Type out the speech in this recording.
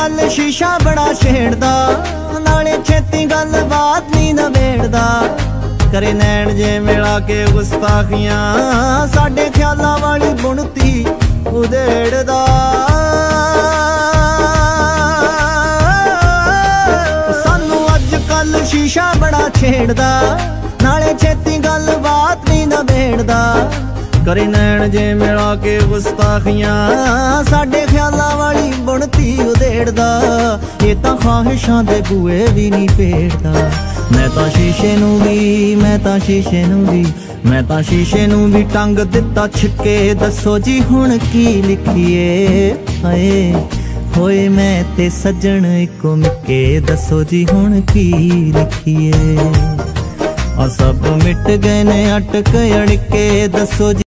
ਕੱਲ ਸ਼ੀਸ਼ਾ ਬੜਾ ਛੇੜਦਾ, ਨਾਲੇ ਛੇਤੀ ਗੱਲ ਬਾਤ ਨਹੀਂ ਨਵੇੜਦਾ। ਕਰੇ ਨੈਣ ਜੇ ਮਿਲਾ ਕੇ ਗੁਸਤਾਖੀਆਂ, ਸਾਡੇ ਖਿਆਲਾਂ ਵਾਲੀ ਬੁਣਤੀ ਉਧੇੜਦਾ। ਸਾਨੂੰ ਅੱਜ ਕੱਲ ਸ਼ੀਸ਼ਾ ਬੜਾ ਛੇੜਦਾ, ਨਾਲੇ ਛੇਤੀ ਗੱਲਬਾਤ ਨਹੀਂ ਨਵੇੜਦਾ। ਕਰੇ ਨੈਣ ਜੇ ਮਿਲਾ ਕੇ ਗੁਸਤਾਖੀਆਂ ਬੁਣਤੀ ਇਹ ਤਾਂ ਖਾਹਿਸ਼ਾਂ ਦੇ ਬੂਏ ਵੀ ਨਹੀਂ ਪੇੜਦਾ ਮੈਂ ਤਾਂ ਸ਼ੀਸ਼ੇ ਨੂੰ ਵੀ, ਮੈਂ ਤਾਂ ਸ਼ੀਸ਼ੇ ਨੂੰ ਵੀ, ਮੈਂ ਤਾਂ ਸ਼ੀਸ਼ੇ ਨੂੰ ਵੀ ਟੰਗ ਦਿੱਤਾ ਛਿੱਕੇ। ਦੱਸੋ ਜੀ ਹੁਣ ਕੀ ਲਿਖੀਏ? ਹਾਏ, ਹੋਏ ਮੈਂ ਤੇ ਸੱਜਣ ਇੱਕੋ ਮਿੱਕੇ। ਦੱਸੋ ਜੀ ਹੁਣ ਕੀ ਲਿਖੀਏ? ਆ ਸਭ ਮਿਟ ਗਏ ਨੇ ਅਟਕ ਅੜਕੇ ਦੱਸੋ ਜੀ